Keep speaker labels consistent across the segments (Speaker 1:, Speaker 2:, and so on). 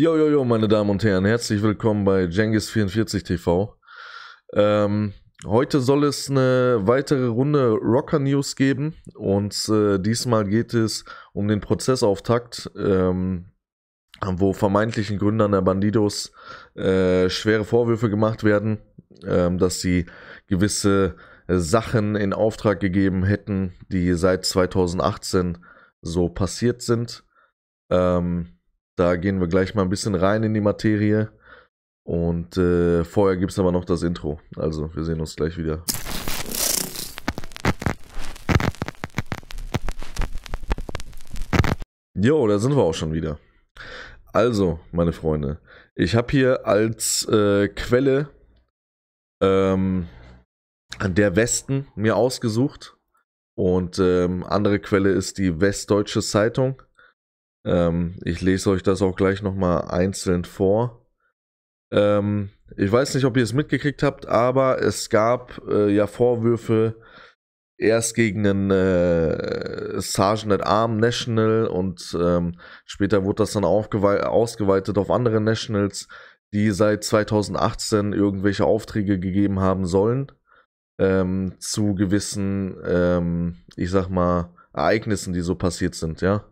Speaker 1: Jo, jo, jo, meine Damen und Herren, herzlich willkommen bei Jengis44 TV. Ähm, heute soll es eine weitere Runde Rocker News geben und äh, diesmal geht es um den Prozessauftakt, ähm, wo vermeintlichen Gründern der Bandidos äh, schwere Vorwürfe gemacht werden, ähm, dass sie gewisse Sachen in Auftrag gegeben hätten, die seit 2018 so passiert sind. Ähm, da gehen wir gleich mal ein bisschen rein in die Materie. Und äh, vorher gibt es aber noch das Intro. Also, wir sehen uns gleich wieder. Jo, da sind wir auch schon wieder. Also, meine Freunde, ich habe hier als äh, Quelle ähm, der Westen mir ausgesucht. Und ähm, andere Quelle ist die Westdeutsche Zeitung. Ähm, ich lese euch das auch gleich nochmal einzeln vor. Ähm, ich weiß nicht, ob ihr es mitgekriegt habt, aber es gab äh, ja Vorwürfe erst gegen einen äh, Sergeant at Arm National und ähm, später wurde das dann ausgeweitet auf andere Nationals, die seit 2018 irgendwelche Aufträge gegeben haben sollen ähm, zu gewissen, ähm, ich sag mal, Ereignissen, die so passiert sind, ja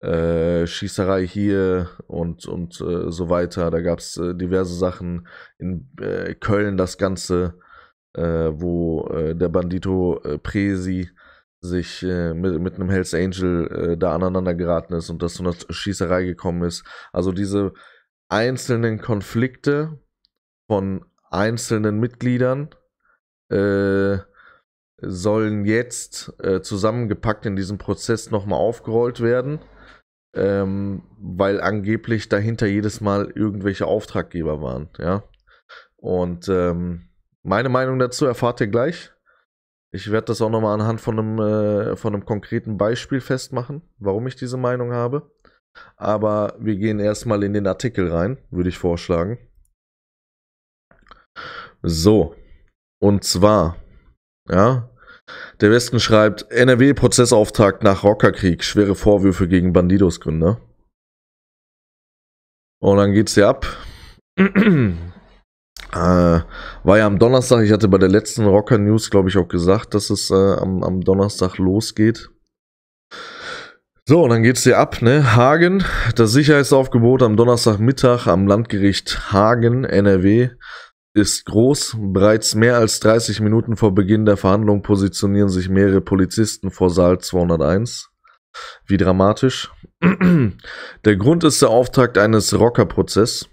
Speaker 1: äh, Schießerei hier und, und äh, so weiter. Da gab es äh, diverse Sachen. In äh, Köln das Ganze, äh, wo äh, der Bandito Presi sich mit, mit einem Hells Angel da aneinander geraten ist und das zu einer Schießerei gekommen ist. Also diese einzelnen Konflikte von einzelnen Mitgliedern sollen jetzt zusammengepackt in diesem Prozess nochmal aufgerollt werden ähm, weil angeblich dahinter jedes Mal irgendwelche Auftraggeber waren, ja. Und ähm, meine Meinung dazu erfahrt ihr gleich. Ich werde das auch nochmal anhand von einem, äh, von einem konkreten Beispiel festmachen, warum ich diese Meinung habe. Aber wir gehen erstmal in den Artikel rein, würde ich vorschlagen. So. Und zwar, ja, der Westen schreibt, NRW-Prozessauftakt nach Rockerkrieg, schwere Vorwürfe gegen Bandidos-Gründer. Und dann geht's ja ab. äh, war ja am Donnerstag, ich hatte bei der letzten Rocker News, glaube ich, auch gesagt, dass es äh, am, am Donnerstag losgeht. So, und dann geht's hier ab, ne? Hagen, das Sicherheitsaufgebot am Donnerstagmittag am Landgericht Hagen, NRW, ist groß. Bereits mehr als 30 Minuten vor Beginn der Verhandlung positionieren sich mehrere Polizisten vor Saal 201. Wie dramatisch. Der Grund ist der Auftakt eines Rockerprozesses.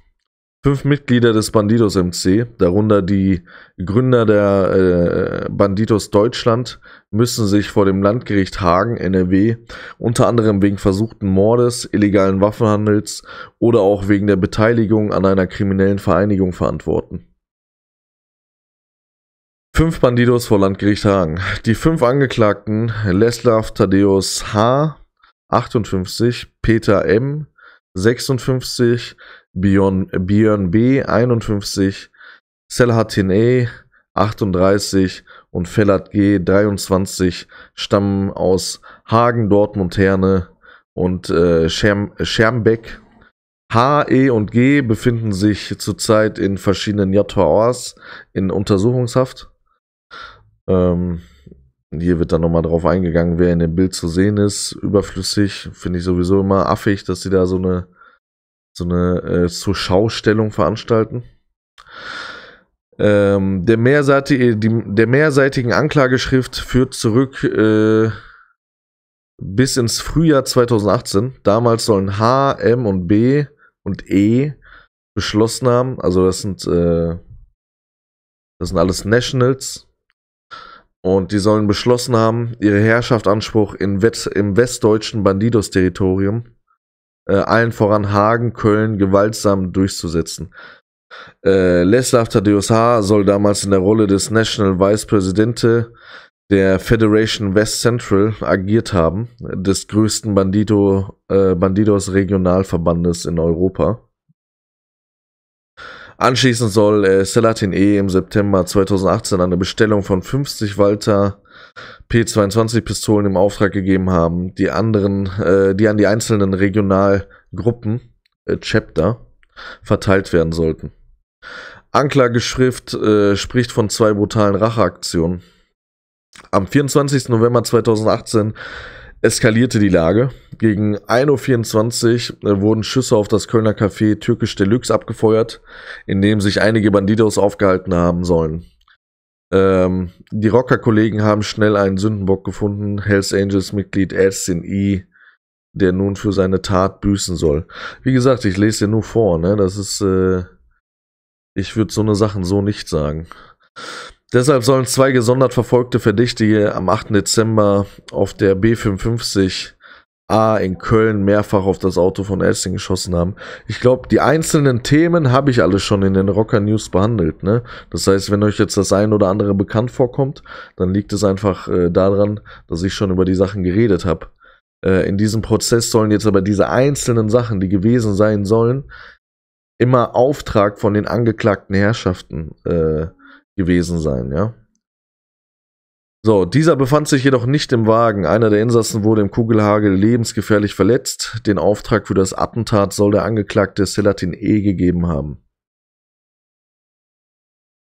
Speaker 1: Fünf Mitglieder des Bandidos MC, darunter die Gründer der äh, Bandidos Deutschland, müssen sich vor dem Landgericht Hagen, NRW, unter anderem wegen versuchten Mordes, illegalen Waffenhandels oder auch wegen der Beteiligung an einer kriminellen Vereinigung verantworten. Fünf Bandidos vor Landgericht Hagen. Die fünf Angeklagten Leslav Thaddeus H. 58, Peter M. 56, Björn, Björn B. 51, Selahattin E. 38 und Fellat G. 23 stammen aus Hagen, Dortmund, Herne und äh, Scherm, Schermbeck. H, E und G befinden sich zurzeit in verschiedenen JVAs in Untersuchungshaft. Ähm, hier wird dann nochmal drauf eingegangen, wer in dem Bild zu sehen ist. Überflüssig finde ich sowieso immer affig, dass sie da so eine, so eine äh, zur Schaustellung veranstalten. Ähm, der, mehrseitige, die, der mehrseitigen Anklageschrift führt zurück äh, bis ins Frühjahr 2018. Damals sollen H, M und B und E beschlossen haben, also das sind, äh, das sind alles Nationals, und die sollen beschlossen haben, ihre Herrschaftsanspruch in West, im westdeutschen Bandidos-Territorium, äh, allen voran Hagen, Köln, gewaltsam durchzusetzen. Äh, Leslav Thaddeus H. soll damals in der Rolle des National Vice Presidente der Federation West Central agiert haben, des größten Bandito, äh, Bandidos Regionalverbandes in Europa. Anschließend soll äh, Selatin E im September 2018 eine Bestellung von 50 Walter P22-Pistolen im Auftrag gegeben haben, die anderen, äh, die an die einzelnen Regionalgruppen äh, Chapter verteilt werden sollten. Anklageschrift äh, spricht von zwei brutalen Racheaktionen. Am 24. November 2018 eskalierte die Lage. Gegen 1.24 Uhr äh, wurden Schüsse auf das Kölner Café Türkisch Deluxe abgefeuert, in dem sich einige Bandidos aufgehalten haben sollen. Ähm, die Rocker-Kollegen haben schnell einen Sündenbock gefunden, Hells Angels-Mitglied Edson E., der nun für seine Tat büßen soll. Wie gesagt, ich lese dir nur vor, ne? Das ist, äh, ich würde so eine Sachen so nicht sagen. Deshalb sollen zwei gesondert verfolgte Verdächtige am 8. Dezember auf der B55 A in Köln mehrfach auf das Auto von Elsing geschossen haben. Ich glaube, die einzelnen Themen habe ich alle schon in den Rocker News behandelt. Ne? Das heißt, wenn euch jetzt das ein oder andere bekannt vorkommt, dann liegt es einfach äh, daran, dass ich schon über die Sachen geredet habe. Äh, in diesem Prozess sollen jetzt aber diese einzelnen Sachen, die gewesen sein sollen, immer Auftrag von den angeklagten Herrschaften äh, gewesen sein, ja. So, dieser befand sich jedoch nicht im Wagen. Einer der Insassen wurde im Kugelhagel lebensgefährlich verletzt. Den Auftrag für das Attentat soll der Angeklagte Selatin E. gegeben haben.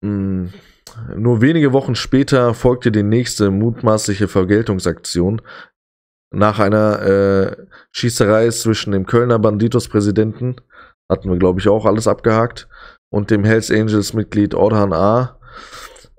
Speaker 1: Hm. Nur wenige Wochen später folgte die nächste mutmaßliche Vergeltungsaktion. Nach einer äh, Schießerei zwischen dem Kölner Banditos-Präsidenten, hatten wir glaube ich auch alles abgehakt, und dem Hells Angels-Mitglied Orhan A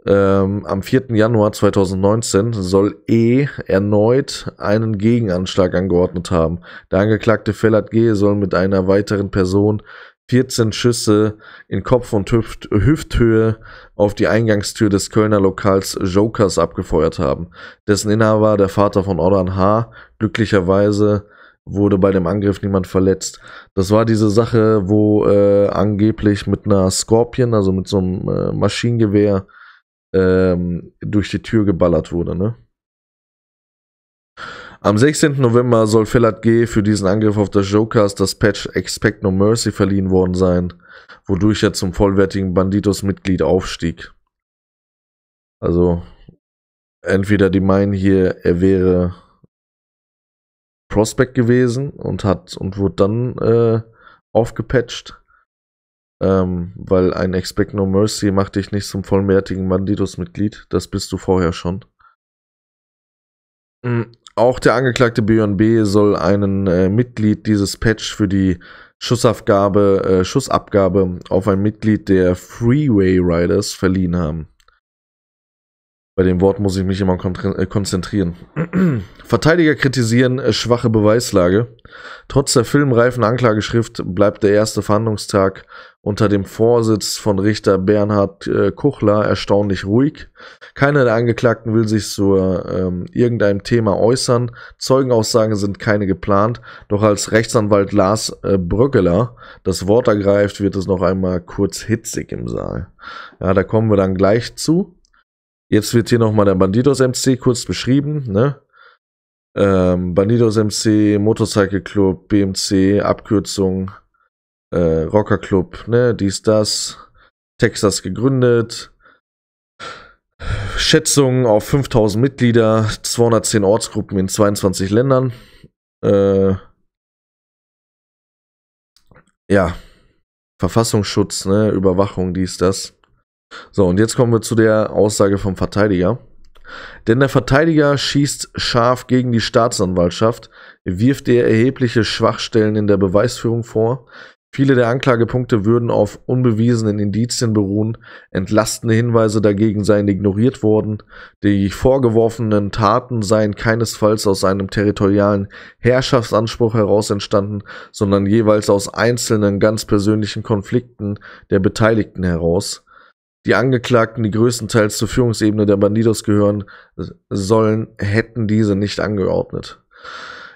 Speaker 1: ähm, am 4. Januar 2019 soll E erneut einen Gegenanschlag angeordnet haben. Der Angeklagte Fellat G. soll mit einer weiteren Person 14 Schüsse in Kopf- und Hüft Hüfthöhe auf die Eingangstür des Kölner Lokals Jokers abgefeuert haben. Dessen Inhaber, der Vater von Orhan H., glücklicherweise wurde bei dem Angriff niemand verletzt. Das war diese Sache, wo äh, angeblich mit einer Scorpion, also mit so einem äh, Maschinengewehr, ähm, durch die Tür geballert wurde, ne? Am 16. November soll Fellat G. für diesen Angriff auf das Jokers das Patch Expect No Mercy verliehen worden sein, wodurch er zum vollwertigen Banditos-Mitglied aufstieg. Also, entweder die meinen hier, er wäre Prospect gewesen und hat und wurde dann äh, aufgepatcht. Ähm, weil ein Expect No Mercy macht dich nicht zum vollwertigen Bandidos-Mitglied. Das bist du vorher schon. Mhm. Auch der angeklagte BNB soll einen äh, Mitglied dieses Patch für die Schussabgabe, äh, Schussabgabe auf ein Mitglied der Freeway Riders verliehen haben. Bei dem Wort muss ich mich immer äh, konzentrieren. Verteidiger kritisieren äh, schwache Beweislage. Trotz der filmreifen Anklageschrift bleibt der erste Verhandlungstag unter dem Vorsitz von Richter Bernhard äh, Kuchler erstaunlich ruhig. Keiner der Angeklagten will sich zu ähm, irgendeinem Thema äußern. Zeugenaussagen sind keine geplant. Doch als Rechtsanwalt Lars äh, Bröckeler das Wort ergreift, wird es noch einmal kurz hitzig im Saal. Ja, da kommen wir dann gleich zu. Jetzt wird hier nochmal der Bandidos MC kurz beschrieben, ne? Ähm, Bandidos MC, Motorcycle Club, BMC, Abkürzung, äh, Rocker Club, ne, dies, das, Texas gegründet, Schätzung auf 5000 Mitglieder, 210 Ortsgruppen in 22 Ländern, äh, ja, Verfassungsschutz, ne, Überwachung, dies, das. So, und jetzt kommen wir zu der Aussage vom Verteidiger. Denn der Verteidiger schießt scharf gegen die Staatsanwaltschaft, wirft ihr erhebliche Schwachstellen in der Beweisführung vor. Viele der Anklagepunkte würden auf unbewiesenen Indizien beruhen, entlastende Hinweise dagegen seien ignoriert worden, die vorgeworfenen Taten seien keinesfalls aus einem territorialen Herrschaftsanspruch heraus entstanden, sondern jeweils aus einzelnen ganz persönlichen Konflikten der Beteiligten heraus. Die Angeklagten, die größtenteils zur Führungsebene der Bandidos gehören sollen, hätten diese nicht angeordnet.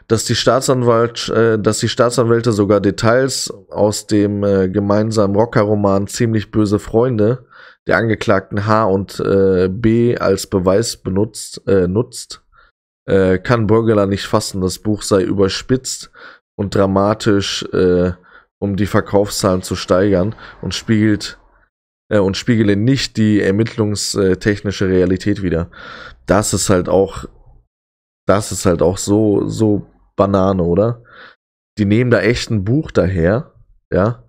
Speaker 1: Dass die, Staatsanwalt, äh, dass die Staatsanwälte sogar Details aus dem äh, gemeinsamen Rockerroman Ziemlich böse Freunde der Angeklagten H und äh, B als Beweis benutzt, äh, nutzt, äh, kann Burgeler nicht fassen. Das Buch sei überspitzt und dramatisch, äh, um die Verkaufszahlen zu steigern und spiegelt äh, und spiegele nicht die ermittlungstechnische Realität wider. Das ist halt auch, das ist halt auch so, so Banane, oder? Die nehmen da echt ein Buch daher, ja,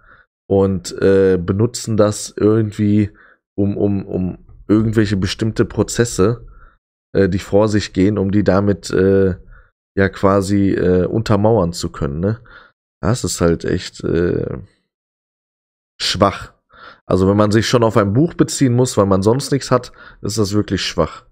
Speaker 1: und äh, benutzen das irgendwie, um, um, um irgendwelche bestimmte Prozesse, äh, die vor sich gehen, um die damit äh, ja quasi äh, untermauern zu können. Ne? Das ist halt echt äh, schwach. Also wenn man sich schon auf ein Buch beziehen muss, weil man sonst nichts hat, ist das wirklich schwach.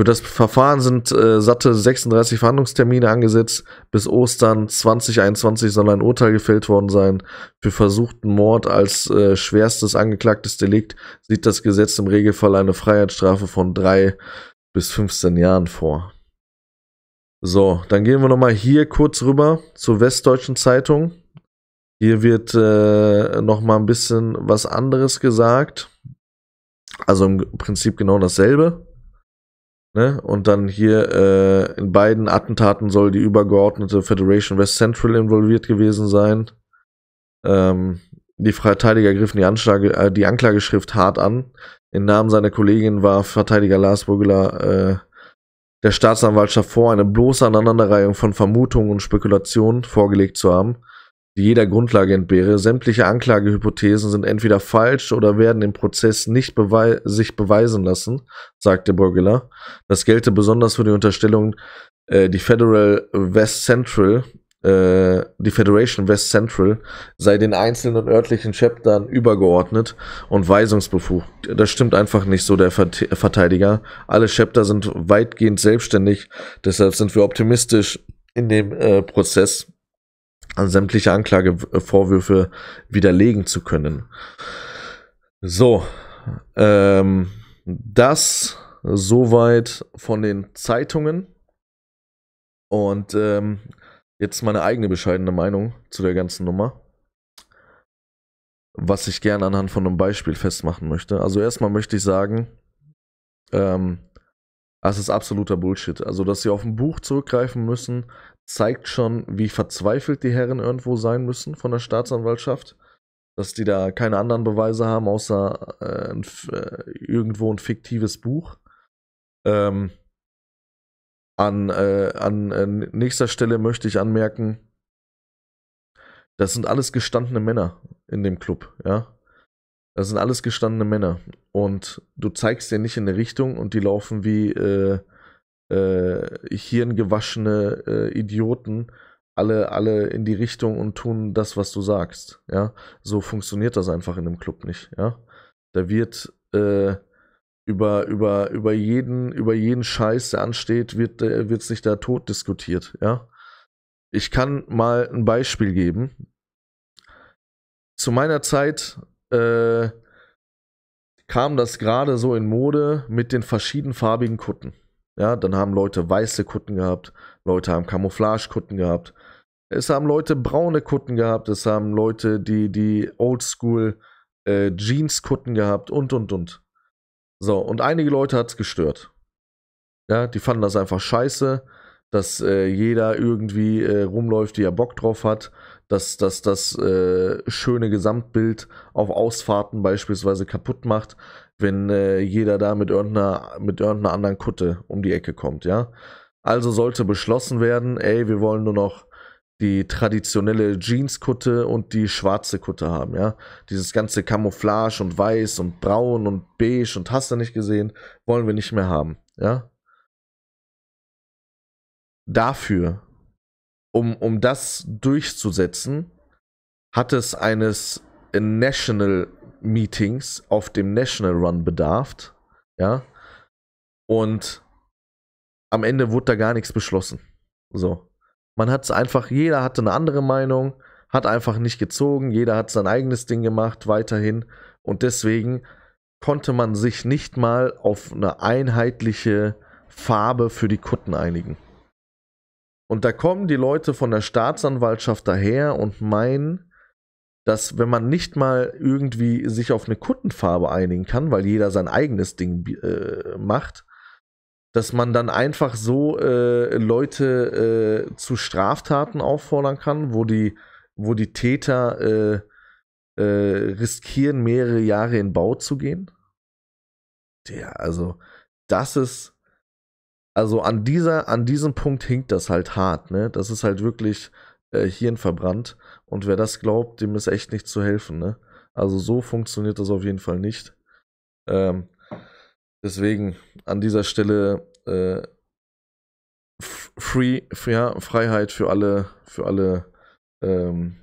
Speaker 1: Für das Verfahren sind äh, satte 36 Verhandlungstermine angesetzt. Bis Ostern 2021 soll ein Urteil gefällt worden sein. Für versuchten Mord als äh, schwerstes angeklagtes Delikt sieht das Gesetz im Regelfall eine Freiheitsstrafe von drei bis 15 Jahren vor. So, dann gehen wir nochmal hier kurz rüber zur Westdeutschen Zeitung. Hier wird äh, nochmal ein bisschen was anderes gesagt. Also im Prinzip genau dasselbe. Ne? Und dann hier äh, in beiden Attentaten soll die übergeordnete Federation West Central involviert gewesen sein. Ähm, die Verteidiger griffen die, Anschlage, äh, die Anklageschrift hart an. Im Namen seiner Kollegin war Verteidiger Lars Burgler äh, der Staatsanwaltschaft vor, eine bloße Aneinanderreihung von Vermutungen und Spekulationen vorgelegt zu haben die jeder Grundlage entbehre. Sämtliche Anklagehypothesen sind entweder falsch oder werden im Prozess nicht bewei sich beweisen lassen, sagte Burgler. Das gelte besonders für die Unterstellung, äh, die Federal West Central, äh, die Federation West Central sei den einzelnen örtlichen Chaptern übergeordnet und weisungsbefugt. Das stimmt einfach nicht so, der Verteidiger. Alle Chapter sind weitgehend selbstständig, deshalb sind wir optimistisch in dem äh, Prozess sämtliche Anklagevorwürfe widerlegen zu können. So, ähm, das soweit von den Zeitungen. Und ähm, jetzt meine eigene bescheidene Meinung zu der ganzen Nummer. Was ich gerne anhand von einem Beispiel festmachen möchte. Also erstmal möchte ich sagen, ähm, das ist absoluter Bullshit. Also, dass sie auf ein Buch zurückgreifen müssen, zeigt schon, wie verzweifelt die Herren irgendwo sein müssen von der Staatsanwaltschaft. Dass die da keine anderen Beweise haben, außer äh, ein, äh, irgendwo ein fiktives Buch. Ähm, an, äh, an äh, nächster Stelle möchte ich anmerken, das sind alles gestandene Männer in dem Club, ja. Das sind alles gestandene Männer. Und du zeigst dir nicht in eine Richtung und die laufen wie äh, hirngewaschene äh, Idioten alle, alle in die Richtung und tun das, was du sagst. Ja, so funktioniert das einfach in einem Club nicht. Ja, da wird äh, über, über, über, jeden, über jeden Scheiß, der ansteht, wird, äh, wird sich da tot diskutiert. Ja, ich kann mal ein Beispiel geben. Zu meiner Zeit äh, kam das gerade so in Mode mit den verschiedenfarbigen Kutten. Ja, dann haben Leute weiße Kutten gehabt, Leute haben Camouflage-Kutten gehabt. Es haben Leute braune Kutten gehabt, es haben Leute, die, die Oldschool äh, gehabt und und und. So, und einige Leute hat es gestört. Ja, die fanden das einfach scheiße, dass äh, jeder irgendwie äh, rumläuft, wie er Bock drauf hat, dass, dass das äh, schöne Gesamtbild auf Ausfahrten beispielsweise kaputt macht, wenn äh, jeder da mit irgendeiner, mit irgendeiner anderen Kutte um die Ecke kommt, ja. Also sollte beschlossen werden, ey, wir wollen nur noch die traditionelle Jeanskutte und die schwarze Kutte haben, ja. Dieses ganze Camouflage und weiß und braun und beige und hast du nicht gesehen, wollen wir nicht mehr haben, ja. Dafür, um, um das durchzusetzen, hat es eines National Meetings auf dem National Run bedarf. Ja. Und am Ende wurde da gar nichts beschlossen. So. Man hat es einfach, jeder hatte eine andere Meinung, hat einfach nicht gezogen, jeder hat sein eigenes Ding gemacht, weiterhin. Und deswegen konnte man sich nicht mal auf eine einheitliche Farbe für die Kutten einigen. Und da kommen die Leute von der Staatsanwaltschaft daher und meinen, dass wenn man nicht mal irgendwie sich auf eine Kuttenfarbe einigen kann, weil jeder sein eigenes Ding äh, macht, dass man dann einfach so äh, Leute äh, zu Straftaten auffordern kann, wo die, wo die Täter äh, äh, riskieren, mehrere Jahre in Bau zu gehen. Ja, also das ist, also an dieser, an diesem Punkt hinkt das halt hart, ne? Das ist halt wirklich äh, Hirn verbrannt. Und wer das glaubt, dem ist echt nicht zu helfen. Ne? Also so funktioniert das auf jeden Fall nicht. Ähm, deswegen an dieser Stelle äh, free, ja, Freiheit für alle, für alle ähm,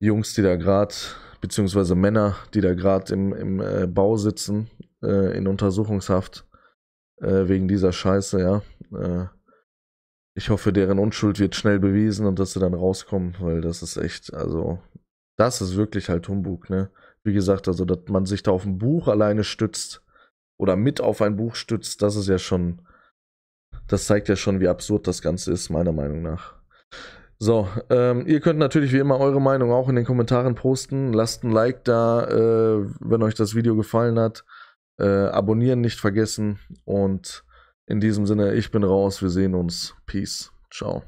Speaker 1: Jungs, die da gerade, beziehungsweise Männer, die da gerade im, im äh, Bau sitzen, äh, in Untersuchungshaft äh, wegen dieser Scheiße, ja. Äh, ich hoffe, deren Unschuld wird schnell bewiesen und dass sie dann rauskommen, weil das ist echt, also, das ist wirklich halt Humbug, ne? Wie gesagt, also, dass man sich da auf ein Buch alleine stützt oder mit auf ein Buch stützt, das ist ja schon, das zeigt ja schon, wie absurd das Ganze ist, meiner Meinung nach. So, ähm, ihr könnt natürlich wie immer eure Meinung auch in den Kommentaren posten. Lasst ein Like da, äh, wenn euch das Video gefallen hat. Äh, abonnieren nicht vergessen. Und in diesem Sinne, ich bin raus. Wir sehen uns. Peace. Ciao.